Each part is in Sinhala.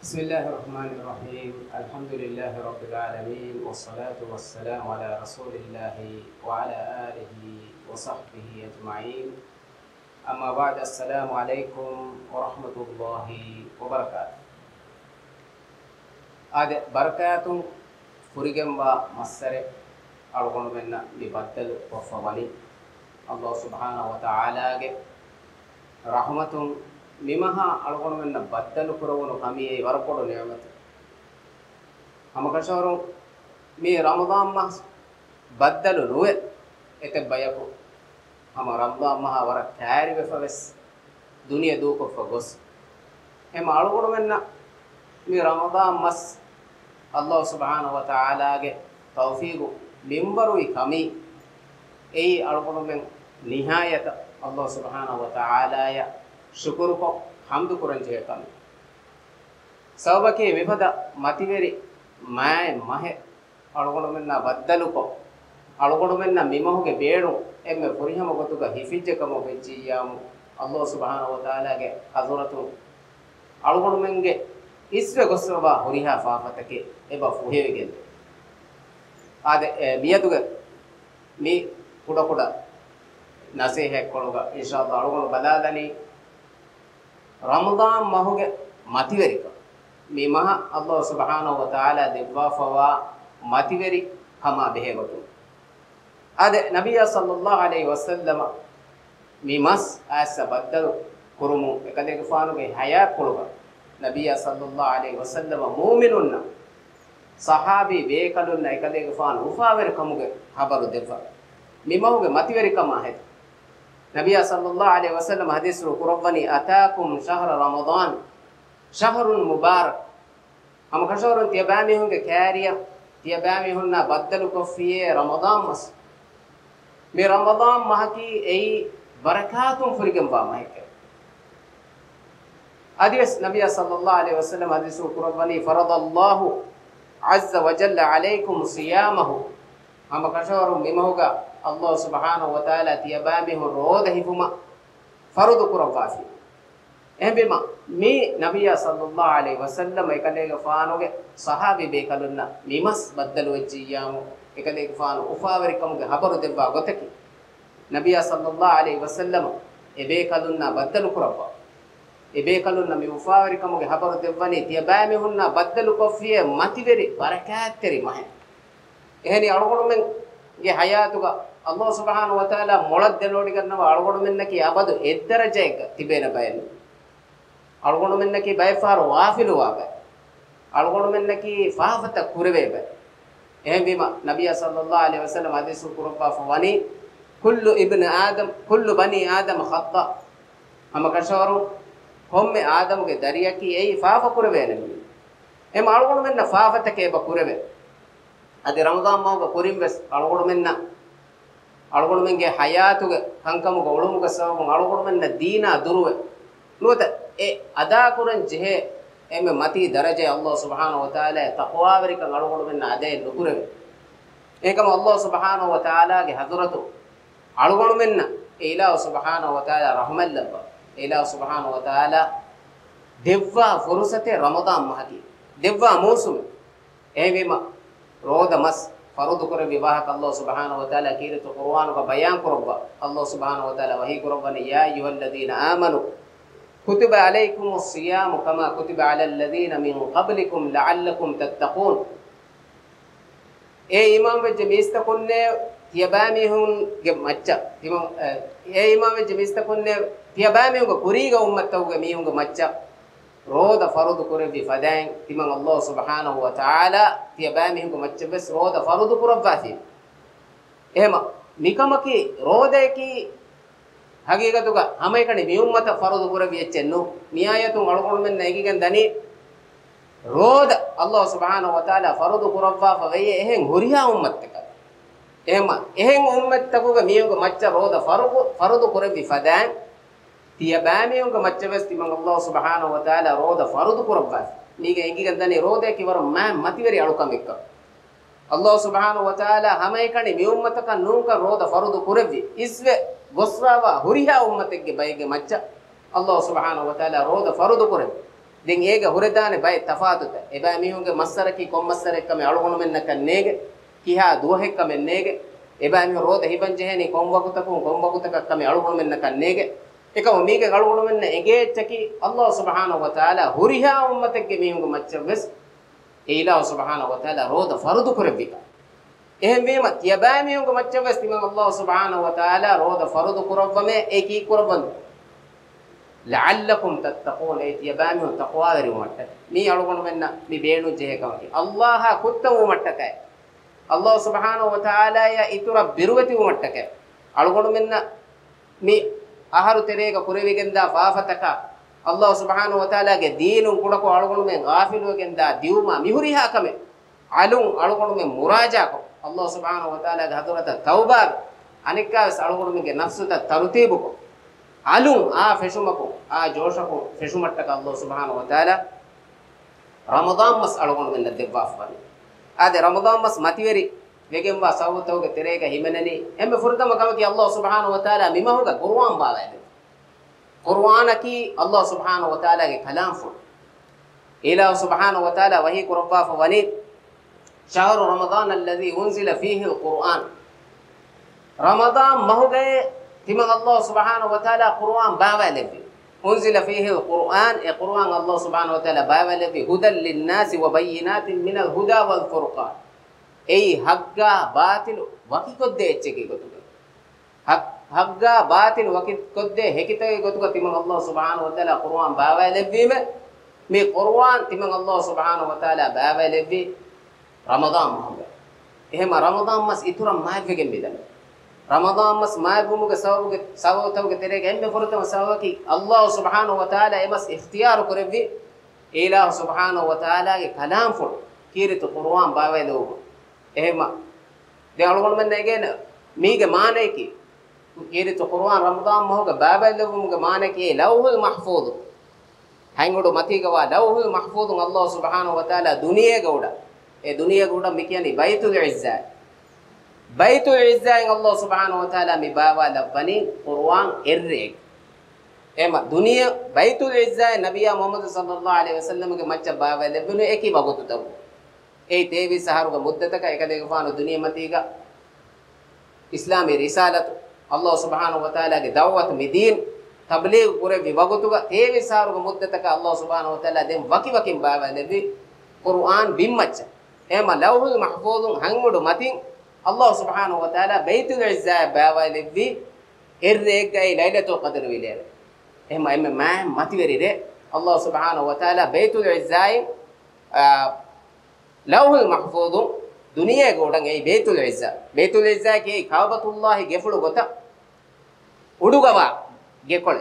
بسم الله الرحمن الرحيم. الحمد لله رب العالمين والصلاة والسلام على رسول الله وعلى آله وصحبه أجمعين. أما بعد السلام عليكم ورحمة الله وبركاته. هذا بركات فريقم ومسر أرغن منا ببدل وفواني الله سبحانه وتعالى رحمة ಮಿಮಹ ಅಳ್ಕೊಂಡ್ಮೆನ್ನ ಬದ್ದಲು ಕುರವನು ಕಮಿಯೇ ವರಕೊಡು ನೇಮತ ಅಮಕಶವರು ಮೀ ರಮದಾನ್ ಮಹ ಬದ್ದಲು ನುವೆ ಎತೆ ಬಯಕು ಅಮ ರಮದಾನ್ ಮಹ ವರ ಕ್ಯಾರಿ ವೆಫವೆಸ್ ದುನಿಯ ದೂಕೊಫ ಗೊಸ್ ಎಮ ಅಳ್ಕೊಂಡ್ಮೆನ್ನ ಮೀ ರಮದಾನ್ ಮಸ್ ಅಲ್ಲಾಹ್ ಸುಬ್ಹಾನ ವ ತಆಲಾಗೆ ತೌಫೀಗು ಮಿಂಬರುಯಿ ಕಮಿ ಎಯಿ ಅಳ್ಕೊಂಡ್ಮೆನ್ ನಿಹಾಯತ ಅಲ್ಲಾಹ್ ಸುಬ್ಹಾನ ವ ತಆಲಾಯ ಶುಕುರು ಕೊ ಹಮ್ದು ಕುರಂಜೆ ಕಮಿ ಸೌಬಕೆ ವಿಭದ ಮತಿವೆರಿ ಮಾಯ ಮಹೆ ಅಳಗೊಂಡು ಮೆನ್ನ ಬದ್ದಲು ಕೊ ಅಳಗೊಂಡು ಮೆನ್ನ ಮಿಮಹುಗೆ ಬೇಡು ಎಮ್ಮೆ ಪುರಿಹಮ ಗೊತ್ತುಗ ಹಿಫಿಜ್ಜೆ ಕಮ ಬೆಜ್ಜಿಯಾಮು ಅಲ್ಲೋ ಸುಬಹಾನ ವತಾಲಾಗೆ ಹಜರತು ಅಳಗೊಂಡು ಮೆಂಗೆ ಇಸ್ವೆ ಗೊಸ್ರವ ಹುರಿಹ ಫಾಫತಕ್ಕೆ ಎಬ ಫುಹೆವಿಗೆ ಆದೆ ಮಿಯದುಗ ಮಿ ಕುಡ ಕುಡ ನಸೀಹೆ ಕೊಳುಗ ಇನ್ಶಾ ಅಲ್ಲಾಹ್ ಅಳಗೊಂಡು ಬದಾದನಿ රමදාන් මහුගේ මතිවරික. මේ මහා අල්ලාහ් සුබ්හානහු වතාලා දෙවවා මතිවරි කම බෙහෙවතු. අද නබිය සල්ලල්ලාහු අලයිහි වසල්ලම මේ මස් ආසබද්දල් කුරුමු එකදෙක ෆානුගේ හයා කුරුබ නබිය සල්ලල්ලාහු අලයිහි වසල්ලම මුමිනුන්න. සහාබි වේකඩුන්න එකදෙක ෆාන උෆාවර කමුගේ හබරු දෙව මේ මහුගේ මතිවරි කම හෙත් نبي صلى الله عليه وسلم حديث قربني أتاكم شهر رمضان شهر مبارك أما كشهر تيبامي هنگ كاريا تيبامي هن بدل كفية رمضان مس مي رمضان مهكي أي بركات فرقم بامهك حديث نبي صلى الله عليه وسلم حديث قربني فرض الله عز وجل عليكم صيامه hamba kashawaro mimawga Allah subhanahu wa ta'ala tiyabami hu roda hifuma farudu kurawafi ehbema mi nabiyya sallallahu alaihi wasallam ekalega faanoge sahabi be kalunna mimas baddalu wajjiyamu ekalega faano ufawari kamuge habaru debba goteki nabiyya sallallahu alaihi wasallam ebe kalunna baddalu kurawwa ebe kalunna mi ufawari kamuge habaru debwani tiyabami hunna baddalu kofiye mativeri barakatteri mahe එහෙනි අලුගොඩුමෙන් ගේ හයාතුක අල්ලාහ් සුබ්හානහු වතාලා මොළද දෙනෝඩි කරනවා අලුගොඩුමෙන් නකි අබදු එද්දරජයක තිබෙන බයන. අලුගොඩුමෙන් නකි බයෆාර වාෆිලුවා බය අලුගොඩුමෙන් නකි ෆාෆත කුරවේ බය එහෙන් බීම නබිය සල්ලල්ලාහු අලයිහි වසල්ලම හදීස් කුරබ්බා ෆවනි කුල්ලු ඉබ්න ආදම් කුල්ලු බනි ආදම් ඛත්තා. අම කෂවරු කොම්මේ ආදම්ගේ දරියකි එයි ෆාෆ කුරවේ නෙමෙයි. එම අලුගොඩුමෙන් ෆාෆත කේබ කුරවේ. adi ramadan mawga korimwes alugulu menna alugulu menge hayatuge kankamuga ulumuga sababun alugulu menna deena duruwe nuwata e ada kurun jehe emme mati daraje allah subhanahu wa taala taqwa verika alugulu menna ade lukure ekam allah subhanahu wa taala ge hadratu alugulu menna ila subhanahu wa taala rahmallabba ila subhanahu wa taala devva furusate ramadan mahaki devva musum ehema රෝද මස් ෆරදු කර විවාහක අල්ලාහ් සුබ්හානහු වතාලා කීරතු කුර්ආනක බයන් කරොබ්බ. අල්ලාහ් සුබ්හානහු වතාලා වහී කරොබ්බනේ යා අයුහල්ලදීන ආමනු كتب عليكم الصيام كما كتب على الذين من قبلكم لعلكم تتقون ඒ ඉමාම් වෙච්ච මිස්තකුන්නේ තියබෑමිහුන්ගේ මච්ච ඒ ඉමාම් වෙච්ච මිස්තකුන්නේ තියබෑමිහුන්ගේ කුරීග උම්මත්තවගේ මිහුන්ගේ මච්ච roda farudu kurebi fadain timan Allah subhanahu wa ta'ala tiyabami hingo maccabes roda farudu kurabati ehma nikamaki rodeki ಹಗೀಗತುಗ ಹಮೈಕಣಿ ಮಿಯುಮ್ಮತ ಫರದು ಕುರವಿ ಎಚ್ಚೆನ್ನು ಮಿಯಾಯತು ಅಳುಕೊಂಡೆನ್ನ ಎಗಿಗಂದನಿ ರೋದ ಅಲ್ಲಾಹ್ ಸುಬಹಾನ ವತಾಲ ಫರದು ಕುರವ್ವಾ ಫವಯ್ಯ ಎಹೆಂ ಹುರಿಯಾ ಉಮ್ಮತ್ತಕ ಎಹಮ ಎಹೆಂ ಉಮ್ಮತ್ತಕುಗ ಮಿಯುಗ ಮಚ್ಚ ರೋದ ಫರುಗು ಫರದು ಕುರವಿ ಫದಾನ್ තිය බෑමියුග මච්ච වෙස්ති මං අල්ලාහ් සුබ්හානහු වතාලා රෝද ෆරුදු කුරබ්බා මීගේ එගිගන්දනි රෝදේ කිවර මෑ මතිවරි අලුකම් එක්ක. අල්ලාහ් සුබ්හානහු වතාලා හැමයිකණි මියුම්මතක නූක රෝද ෆරුදු කුරබි ඉස්වෙ ගොස්රාවා හුරිහා උම්මතෙක්ගේ බයගේ මච්ච. අල්ලාහ් සුබ්හානහු වතාලා රෝද ෆරුදු කුරබි den ege huredane bay tafatuta eba mihunge masaraki kom masarek me alugonu menna kan nege kiha duhek kam nege eba mi roda hiban jeheni kom wakutakun kom wakutak kam alugonu menna kan nege ekam mige alugonu menna ege chaki allah subhanahu wa taala huriha ummatek mihunge macchawes e ila subhanahu wa taala roda fardu kurabika එහෙම වීම තියබෑමියුන්ග මච්චවස් තිමන් අල්ලාහ් සුබ්හානහු වතාලා රෝද ෆරදු කුරවමේ ඒකී කුරවන් ලඅල්ලකුම් තත්තකූන ඒ තියබෑමියුන් තක්වා දරි මට්ට මේ අලුගොන මෙන්න මේ බේණු ජේකමකි අල්ලාහ කුත්තමු මට්ටකයි. අල්ලාහ් සුබ්හානහු වතාලා ය ඉතුර බිරුවති මට්ටක අලුගොන මෙන්න මේ ආහාරු තෙරේක කුරවිගෙන්දා ෆාෆතක අල්ලාහ් සුබ්හානහු වතාලාගේ දීනුන් කුඩක අලුගොන මෙන් ගාෆිලුගෙන්දා දියුමා මිහුරිහා කමේ අලුන් අලුගොන මෙන් මුරාජා Allah subhanahu wa ta'ala hadurata tauba anikka salugurumige nafsuta tarutibuko alum a feshumako a joshako feshumattaka Allah subhanahu wa ta'ala ramadan mas alugunu minna debbaaf bani ade ramadan mas ويجم با صاوت توك تريك هيمنني هم فرد مكانك الله سبحانه وتعالى مما هو قرآن بالا الله سبحانه وتعالى كلام فر الله سبحانه وتعالى وهي قربا فوني شهر رمضان الذي أنزل فيه القرآن رمضان ما هو تمن الله سبحانه وتعالى قرآن سبحانه أنزل فيه القرآن القرآن الله سبحانه وتعالى بالا هدى للناس وبينات من الهدى والفرقان එයි හග්ගා බාතිලු වකිකොද්දේ එච්චකේ ගොතුක. හග්ගා බාතිලු වකිකොද්දේ හෙකිතේ ගොතුක තිමන් අල්ලාහ් සුබ්හානහු වතාලා කුර්ආන් බාවය ලැබීම මේ කුර්ආන් තිමන් අල්ලාහ් සුබ්හානහු වතාලා බාවය ලැබී රමදාන් මහඟ එහෙම රමදාන් මාස ඉතුරු මායිවෙගෙන් බෙදන රමදාන් මාස මායිබුමුග සවුග සවවතවග තෙරේ ගෙන්න ෆොරතම සවකි. අල්ලාහ් සුබ්හානහු වතාලා එමස් ඉඛතියාර කරෙවි ඊලාහ් සුබ්හානහු වතාලාගේ කලාම් ෆොර කීරිත කුර්ආන් බාවය ලෝබ එහෙම. දැන් අලුගොන් මෙන්න එගෙන මීගේ මානෙකි කීරිත කුර්ආන් රමදාන් මහඟ බාවේ ලෝගමුගේ මානෙකි ලෞහුල් මහ්ෆූද්. හංගොඩ මතීගවා ලෞහුල් මහ්ෆූද් අල්ලාහ් සුබ්හානහු වතාලා දුනියේ ගොඩ. ඒ දුනිය ගුඩ මේ කියන්නේ බයිතුල් ඉස්සා. බයිතුල් ඉස්සා අල්ලාහ් සුබ්හානහු වතාලා මේ බාවා ලබ්බනි කුර්ආන් එර්රේ. එම දුනිය බයිතුල් ඉස්සා නබියා මුහම්මද් සල්ලල්ලාහු අලයිහි වසල්ලම්ගේ මච්ච බාවා ලැබුණු ඒකි වගතු තව ඒ තේවි සහරුග මුද්දතක එක දෙක පානු දුනිය මතීග ඉස්ලාමී රිසාලත් අල්ලාහ් සුබ්හානහු වතාලාගේ දවවත් මිදීන් තබ්ලීග් කුරේ වගතුග තේවි සහරුග මුද්දතක අල්ලාහ් සුබ්හානහු වතාලා දෙම් වකි වකින් බාවා ලැබි කුර්ආන් බිම්මච්ච. ema lawhul mahfuzun hangudu matin Allah subhanahu wa ta'ala baitul izza bawa lebbi erregai lailatul qadr wilere ema emme ma mativerire Allah subhanahu wa ලෞහුල් මහ්ෆූදුන් දුනියේ ගොඩන් ඒ බේතුල් ඉස්සා? බේතුල් ඉස්සා කේ කවබතුල්ලාහි ගෙෆුළු ගොත? උඩුගවා ගෙකොළ.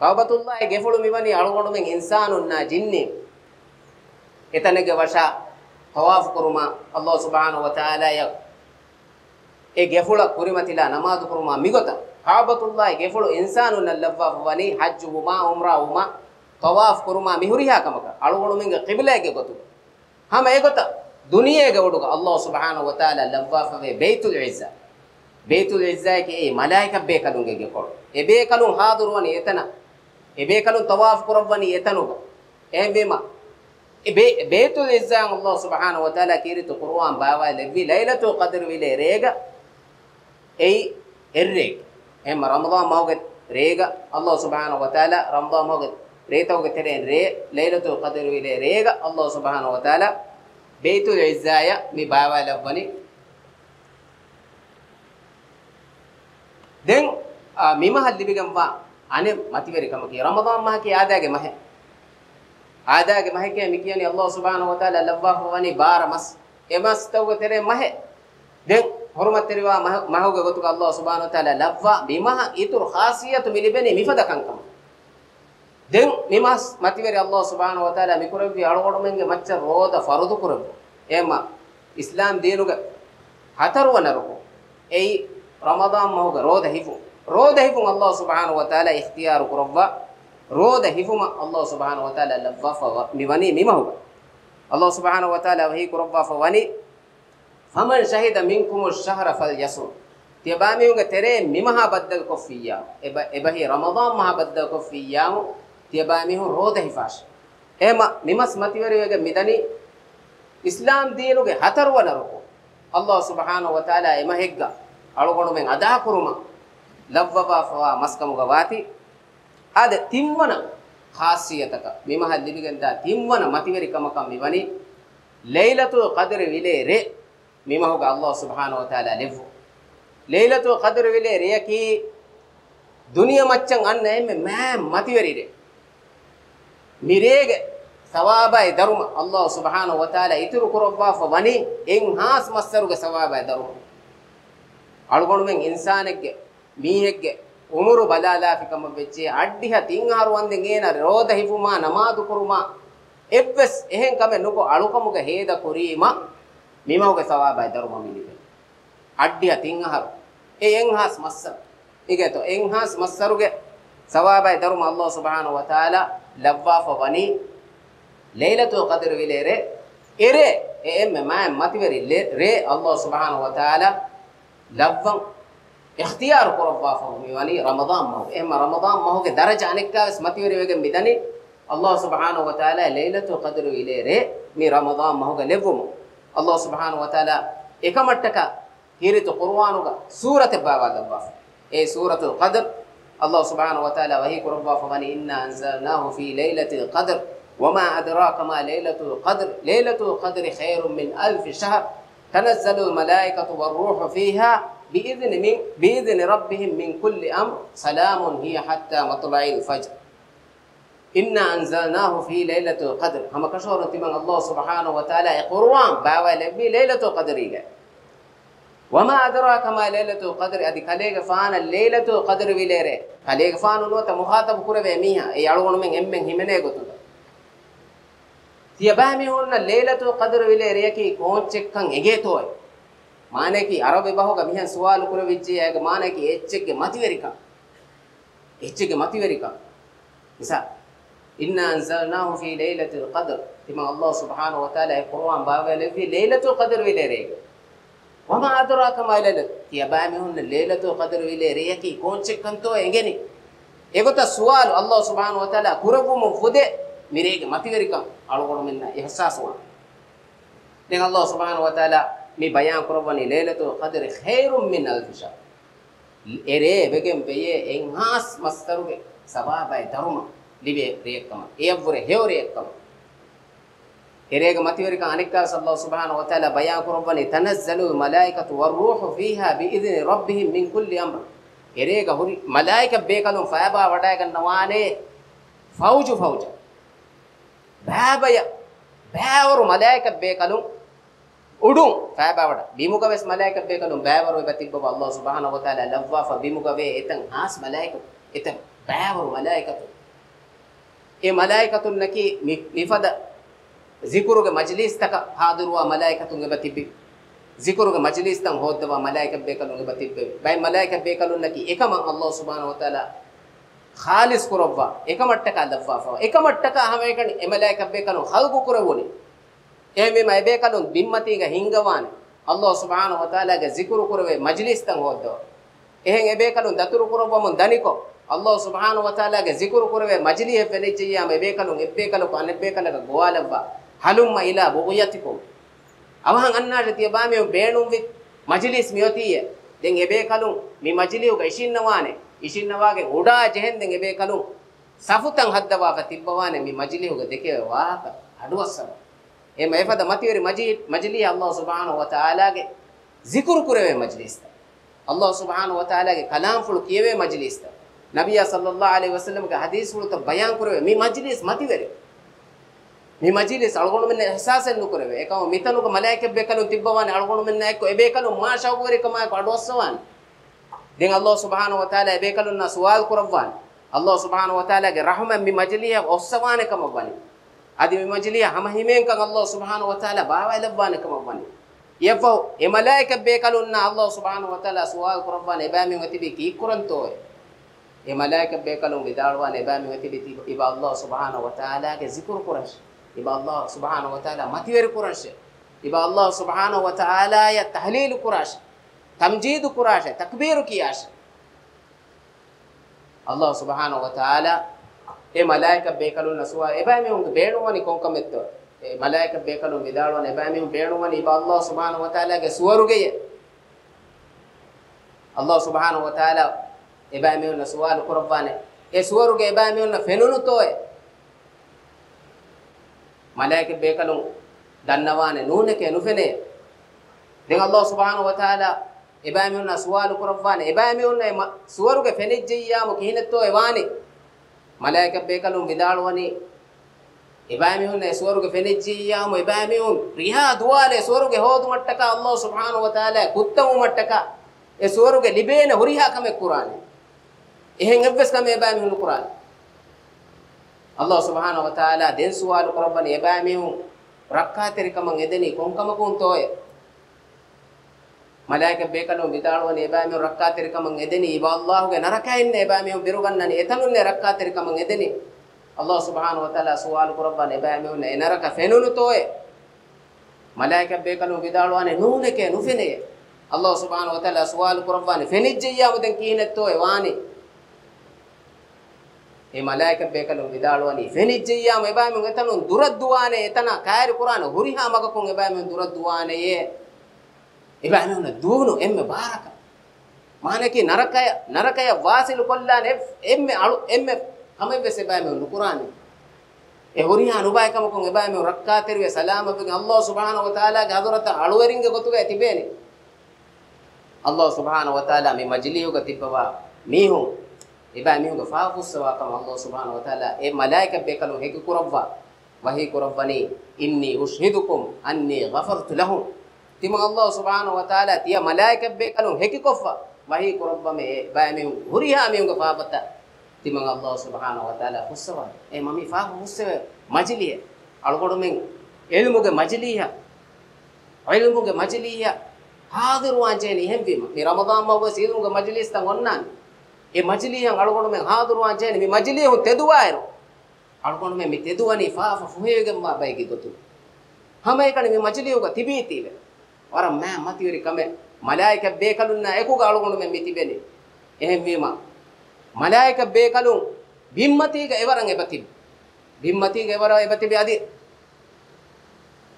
කවබතුල්ලාහි ගෙෆුළු මෙවනි අලගොඩුමෙන් ඉන්සානුන්නා ජින්නේ. එතනගේ වශා තවාෆ් කරුමා අල්ලාහ් සුබ්හානහු වතාලා ය ඒ ගෙෆුළ කුරිමතිලා නමාදු කරුමා මිගොත. කවබතුල්ලාහි ගෙෆුළු ඉන්සානුන්නා ලව්වා වනි හජ්ජුහුමා උම්රාහුමා තවාෆ් කරුමා මිහුරිහා කමක. අලගොඩුමෙන් ගෙබ්ලාගේ ගොතුමා ಹಮ ಎ ಗೊತ್ತ ದುನಿಯೆಗೆ ಒಡುಗ ಅಲ್ಲಾಹ್ ಸುಬ್ಹಾನಹು ವ ತಆಲಾ ಲವ್ವಾಫ್ ವೆ ಬೈತುಲ್ ಇಜ್ಜಾ ಬೈತುಲ್ ಇಜ್ಜಾ K A ಮಲಾಯಿಕ ಬೇಕಲುಂಗೆ ಗೆಕೊಳು A ಬೇಕಲು ಹಾದುರುವನಿ ಎತನ A ಬೇಕಲು Tawaf ಕುರವ್ವನಿ ಎತನುಗ A ಬೇಮ beytul izzan Allah subhanahu wa ta'ala kiritu Qur'an bawa levi lailatul qadr wile rega ei erreg em ramadan mawget rega Allah subhanahu wa ta'ala ramadan mawget ರೇತೌಗೆ ತೆರೆನ್ ರೇ ಲೈಲತು ಕದರ್ ವಿಲೆ ರೇಗ ಅಲ್ಲಾಹ್ ಸುಬಹಾನ ವತಾಲ ಬೇತುಲ್ ಇಜ್ಜಾಯ ಮಿ ಬಾವಾಲವ್ವನಿ ದೆನ್ මිමහල් ලිබිගම්ව අනේ මතිවරිකම කිය. රමදාන් මහ කිය ආදාගේ මහ. ආදාගේ මහ කිය මි කියන්නේ අල්ලාහ් සුබ්හානහු වතාලා ලබ්වාහු වනි බාරමස්. එමස් තවග තෙරේ මහ. දැන් හොරමත් තෙරවා මහෝග ගොතුක අල්ලාහ් සුබ්හානහු වතාලා ලබ්වා බිමහ ඉතුරු ખાસિયතු මිලිබෙනි මිෆදකංකම දෙන් මිමස් මතිවරි අල්ලාහ් සුබ්හානහු වතාලා මිකුරවි අලගොඩමෙන්ගේ මච්ච රෝද ෆරදු කුරබ එම ඉස්ලාම් දීනුග හතරවනරකෝ එයි රමදාන් මහෝග රෝද හිෆු රෝද හිෆු අල්ලාහ් සුබ්හානහු වතාලා ඉඛතියාර කුරබ්වා روده هفما الله سبحانه وتعالى لفظ مبني ممهو الله سبحانه وتعالى وهي كربا فوني فمن شهد منكم الشهر فليصم تباميونغ تري ممها بدل كفيا ابهي رمضان ما بدل كفيا තිය බය මිහු රෝද හිෆාෂ්. එහෙම මිමස් මතිවරයගේ මිදනි ඉස්ලාම් දිනුගේ හතරවන රකෝ. අල්ලාහ් සුබ්හානහු වතාලා එම හෙග්ග අලකොණු මෙන් අදා කුරුම ලබ්වවා ෆවා මස්කමු ගවාති ආද තිම්වන ખાસિયતක මිමහ ලිබිගෙන්දා තිම්වන මතිවරි කමකම් මෙවනි ලෛලතුල් කදර් විලේ රේ මිමහුගේ අල්ලාහ් සුබ්හානහු වතාලා ලෙව්වෝ ලෛලතුල් කදර් විලේ රේ කී දුනිය මච්චන් අන්න එමෙ මෑ මතිවරි රේ මිරේගේ සවාබයි දරුම. අල්ලාහ් සුබ්හානහු වතාලා ඉතුරු කරොබ්බා ෆවනි එන් හාස් මස්සරුගේ සවාබයි දරුම. අලුගොණුමෙන් ඉන්සානෙක්ගේ මීහෙක්ගේ උමුරු බදාලාෆිකම වෙච්චේ අඩ්ඩිහ තින්හාරු වන්දෙන් ඒන රෝද හිෆුමා නමාදු කුරුමා. එබ්බස් එහෙන් කම නුකෝ අලුකමුග හේද කුරීම මිමවගේ සවාබයි දරුම මිනික අඩ්ඩිහ තින්හාරු ඒ එන් හාස් මස්සර. ඉගෙතෝ එන් හාස් මස්සරුගේ සවාබයි දරුම අල්ලාහ් සුබ්හානහු වතාලා ලබ්වා ෆවනි ලෛලතුල් ඛදර් විලේරේ. එරේ. එම්ම මා මතිවරි රේ. අල්ලාහ් සුබ්හානහු වතාලා ලබ්වන් ඉඛතියාර කරවා ෆවනි වනි රමදාන් මහ එම්ම රමදාන් මහගේ දරජ අනෙක්කාස් මතිවරි වෙගෙන් මිදනි. අල්ලාහ් සුබ්හානහු වතාලා ලෛලතුල් ඛදර් විලේරේ. මේ රමදාන් මහගේ ලෙව්වමු අල්ලාහ් සුබ්හානහු වතාලා එකමට්ටක හිරිත කුර්ආනුග සූරත බාවා ලබ්වා. ඒ සූරතුල් ඛදර් الله سبحانه وتعالى وهي قربا فمن إنا أنزلناه في ليلة القدر. وما أدراك ما ليلة القدر؟ ليلة القدر خير من ألف شهر. تنزل الملائكة والروح فيها بإذن, من بإذن ربهم من كل أمر. سلام هي حتى مطلع الفجر. إنا أنزلناه في ليلة القدر. هم كشور من الله سبحانه وتعالى قرآن باوى ليلة القدر إيه. වමා අදරාක මා ලෛලතුල් ඛදර් අදි කලේග ෆාන ලෛලතුල් ඛදර් විලේරේ කලේග ෆාන නොත මුහාතබ කුරවේ මීහා ඒ අලුගොණ මෙන් එම්මෙන් හිමනේ ගොතුන තියබෑ මේ ඕන්න ලෛලතුල් ඛදර් විලේරේ කි කෝච්චෙක්කන් එගේ තෝයි මානේකි අරබේ බහෝග මිහන් සුවාලු කුරවිච්චි යග මානේකි එච්චෙක්ගේ මතිවරිකා එච්චෙක්ගේ මතිවරිකා නිසා ඉන්නා අන්සල්නාහු ෆී ලෛලතුල් ඛදර් තිම අල්ලාහ් සුබ්හානහු වතාලා කුර්ආන් බාවලේ ෆී ලෛලතුල් ඛදර් විලේරේ වම අදරාක මයිලල තියබෑ මිහුන්න ලේලතෝ කදර විලේ රියකි කෝන්චෙක්කන්තෝ එගෙනි. ඒකත සුවාල් අල්ලාහ් සුබ්හානහු වතාලා කුරබුම ෆුදේ මිරේගේ මතිවරිකම් අලකොඩු මෙන්න ඉහසාස් වුණා දැන් අල්ලාහ් සුබ්හානහු වතාලා මේ බයන් කරවන්නේ ලේලතෝ කදර ඛෛරුම් මින් අල්ෆිෂා එරේ වෙගෙන් බයේ එන්හාස් මස්තරුගේ සබාබයි දරුම ලිවේ රියකම. ඒ වර හේවරියකම මතිවරික අනික්කා සල්ලාහ් සුබ්හානහු වතාලා බයන් කරවන්නේ තනස්සලු මලායිකතු වර්රූහු ෆීහා බිඉذن රබ්බිහිම් මින් කුල්ලි අම්ර එරේග හුරි මලායික බේකලුම් ෆයබා වඩා ගන්නවානේ. ෆෞජු ෆෞජ. බෑබය බෑවරු මලායික බේකලුම් උඩුම් ෆයබා වඩා. බිමුක වෙස් මලායික බේකලුම් බෑවරු ඉබතිබ්බ අල්ලාහ් සුබ්හානහු වතාලා ලව්වා ෆබිමුක වේ එතන් ආස් මලායික එතන් බෑවරු මලායිකතු ඒ මලායිකතුන් නකි මිෆද ಜಿಕುರುಗೆ ಮಜ್ಲಿಸ್ ತಕ ಹಾದಿರುವ ಮಲಾಯಿಕತುಂಗೆ ಬತಿಬ್ಬಿ ಜಿಕುರುಗೆ ಮಜ್ಲಿಸ್ ತಂ ಹೋದ್ದವ ಮಲಾಯಿಕ ಬೇಕಲುಂಗೆ ಬತಿಬ್ಬೆ ಬೈ ಮಲಾಯಿಕ ಬೇಕಲುನ್ನಕಿ ಏಕಮ ಅಲ್ಲಾಹ್ ಸುಬ್ಹಾನಹು ವ ತಆಲಾ ಖಾಲಿಸ್ ಕುರವ್ವ ಏಕಮಟ್ಟಕ ಲಫಾಫವ ಏಕಮಟ್ಟಕ ಹಮೇಕಣಿ ಎ ಮಲಾಯಿಕ ಬೇಕಲು ಹಲ್ಗು ಕುರವುನಿ ಎ ಮೆ ಮೈ ಬೇಕಲು ಬಿಮ್ಮತಿಗ ಹಿಂಗವಾನೆ ಅಲ್ಲಾಹ್ ಸುಬ್ಹಾನಹು ವ ತಆಲಾಗೆ ಜಿಕುರು ಕುರವೆ ಮಜ್ಲಿಸ್ ತಂ ಹೋದ್ದವ එහෙන් එබේකලු දතුරු කුරවම දනිකෝ අල්ලාහ් සුබ්හානහු වතාලාගේ zikru කුරවේ මජ්ලිහෙ පෙලිච්චියා මේ බේකලු එබේකලු අනෙබේකලක ගෝවාලබ්බා halumma ila bughiyatikum awahan annaje tiya bame beenum wi majlis miyotiye den ebe kalun mi majliu ga ishinnawane ishinnawage uda jehen den ebe kalun safutan haddawa fa tibbawane mi majliu ga deke wahaka aduwassaba e mayfada matiweri majid majli allah subhanahu wa ta'ala ge zikr kurave majlis allah subhanahu wa ta'ala ge kalam fulu kiyewe majlis nabiya sallallahu alaihi wasallam ge hadis fulu ta bayan kurave mi majlis matiweri මේ මජිලිස් අල්ගොණු මෙන්න ihsasen නුකරවේ. එකම මිතනුක මලයිකෙක් බේකලු තිබ්බවානේ අල්ගොණු මෙන්න එක්ක. ඒ බේකලු මාෂා වරේකම කඩොස්සවාන් දැන් අල්ලාහ් සුබ්හානහු වතාලා ඒ බේකලු නා සුවාල් කරවවාන් අල්ලාහ් සුබ්හානහු වතාලාගේ රහමෙන් මේ මජලිය ඔස්සවානේ කම වනි අදි මේ මජලිය හැම හිමෙන් කන් අල්ලාහ් සුබ්හානහු වතාලා බාවයි ලබ්වානේ කම වනි යෆෝ ඒ මලයිකෙක් බේකලු නා අල්ලාහ් සුබ්හානහු වතාලා සුවාල් කරවවානේ එබෑමින් වතිබි කී කුරන්තෝ ඒ මලයිකෙක් බේකලු විදාල්වානේ එබෑමින් වතිබි ඉබා අල්ලාහ් සුබ්හානහු වතාලාගේ zikr කුරෂ්. iba Allah subhanahu wa ta'ala matiweri kurashe iba Allah subhanahu wa ta'ala ya tahlil kurashe tamjid kurashe takbir kiyashe Allah subhanahu wa ta'ala e malaika bekalun naswa e ba mi hun beenuwani konkametto e malaika bekalun vidalwan e ba mi hun beenuwani ba allah subhanahu wa ta'ala ge suwaruge allah subhanahu wa ta'ala e ba mi hun suwal qur'ane e suwaruge e ba mi hun fenunu toye malaika bekalun dannawane nune ke nufene den allah subhanahu wa ta'ala e ba mi hun suwal qur'ane e ba mi hun suwaruge fenejjiyamo kihinetto e wani malaika bekalum vidaluwani ibamihun eswaruge fenejjiyamu ibamihun riha duwale eswaruge hodu mattaka allah subhanahu wa taala kuttamu mattaka eswaruge libena huriha kame qur'ani ehen ebbes kame ibamihun qur'ani allah subhanahu wa taala den suwalu qur'ani ibamihun rakkateri kaman edeni konkamakun toye malaika bekalo midaluwani ebami rakkatiri kaman edeni iba Allahuge narakainne ebami birugannani etanunne rakkatiri kaman edeni Allah subhanahu wa ta'ala suwal ඒ මලායිකම් බේකලු විදාලවනි ෆෙනිජ්ජියාම එබෑම එතන දුරද්දුවානේ. එතන කායරි කුරාන හුරිහා මගකුන් එබෑම දුරද්දුවානේ. එබෑම න දුවුණු එම්මේ බාරක. මානකේ නරකය නරකය වාසිලු කොල්ලාන. එම්මේ අලු එම්මේ කමෙව්වෙස් එබෑම නුකුරානේ. ඒ හුරිහා නුබායකම කුන් එබෑම රක්කාතරිය සලාම බිගේ අල්ලාහ් සුබ්හානහු වතාලාගේ හදරත අලුවරින්ග ගොතුගේ තිබේනේ. අල්ලාහ් සුබ්හානහු වතාලා මේ මජ්ලියුග තිබ්බවා මීහුන් ibamingo fafu sawa kama Allah subhanahu wa ta'ala. E malaika bekalu heki kurabwa wahi kurabwani inni ushhidukum anni ghafartu lahum. Timo Allah subhanahu wa ta'ala tiya malaika bekalu heki kofa wahi kurabwame eh, ibamingo huriha mingo fabata timo Allah subhanahu wa ta'ala husawa e eh, mami fafu husawa majliya algodu men elmuge majliya ilmuge majliya hadiru anjeni hembi mi ramadan mawwe sidumuge majlis tan onnani ඒ මජ්ලියෙන් අලගොණ මෙන් හාදුරුවන් ජේනි මි මජ්ලිය හු තෙදුවායරු. අලගොණ මෙන් මි තෙදුවනි ෆාෆ ෆුහෙගෙන් මා බයිකි ගොතු හැම එකනි මි මජ්ලියුග තිබීතිල වර මෑ මතිවරි කමෙ මලායික බේකලුන්න එකුග අලගොණ මෙන් මි තිබෙනි. එහෙන් වීම මලායික බේකලුන් බිම්මතිග එවරන් එපතිබ බිම්මතිග එවරන් එපතිබ අදී.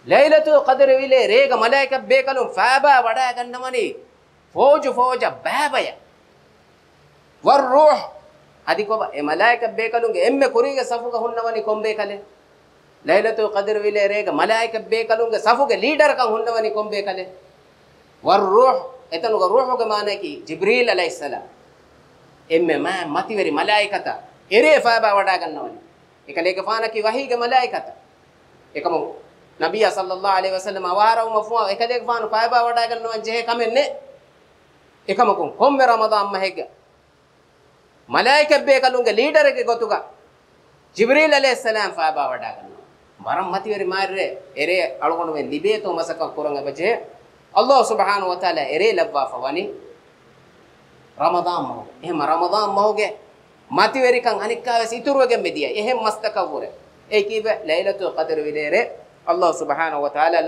ලයිලතුල් කදර විලේ රේග මලායික බේකලුන් ෆාබා වඩා ගන්නමනි ෆෝජු ෆෝජ බෑබය. ವರ್ ರೂಹ್ ಅದಿಕೊಬ ಎ ಮಲಾಯಿಕ ಬೇಕಲು ಎಮ್ಮೆ ಕುರಿಗೆ ಸಫುಗ ಹುನ್ನವನಿ ಕೊಂಬೇಕಲೆ ಲೈಲತು ಕದರ್ ವಿಲೆ ರೇಗ ಮಲಾಯಿಕ ಬೇಕಲುಂಗ ಸಫುಗೆ ಲೀಡರ್ ಕಂ ಹುನ್ನವನಿ ಕೊಂಬೇಕಲೆ ವರ್ ರೂಹ್ ಎತನುಗ ರೂಹುಗೆ ಮಾನಕಿ ಜಿಬ್ರೀಲ್ ಅಲೈಹಿಸ್ಸಲಾಂ ಎಮ್ಮೆ ಮಾ ಮತಿವರಿ ಮಲಾಯಿಕತ ಎರೆ ಫಾಬಾ ವಡಾಗನ್ನವನಿ එකලේක ෆානකි වහීගේ මලායිකත එකම නබිය සල්ලල්ලාහු අලයිහි වසල්ලම අවාරව මෆුවා එකලේක ෆාන පායබා වඩා ගන්නවා ජෙහ කමෙන්නේ එකමකුන් කොම්මෙ රමදාන් මහෙග මලායික බේකලුන්ගේ ලීඩර් එක ගොතුක. ජිබ්‍රීල් අලයිහිස්සලාම් පායබා වඩා ගන්නවා. maram matiweri marre ere algono men libeto masaka kuranga baje Allah subhanahu wa ta'ala ere labba fawani ramadan mo ehma ramadan moge matiweri kan anikkawe situruge mediya ehem mastaka wure e kibe lailatul qadr widere Allah subhanahu wa ta'ala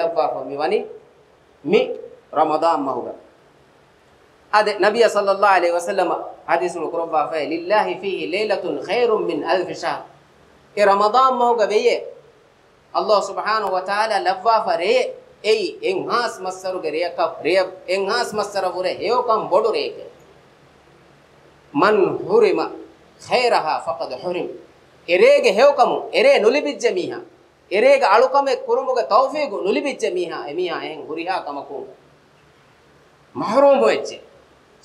labba fawani wani mi ramadan moge ade nabiy sallallahu alaihi wasallam hadisul qurba fa lillahi fihi lailatun khairun min alf shahr e ramadan moge beye? Allah subhanahu wa ta'ala lavva fare ei enhas massaru ge reya reya enhas massara vure heo kam bodu reke man hurima khairaha faqad hurim. Erege heo kam ere nulibijje miha. Erege alukame kurumuge tawfiqu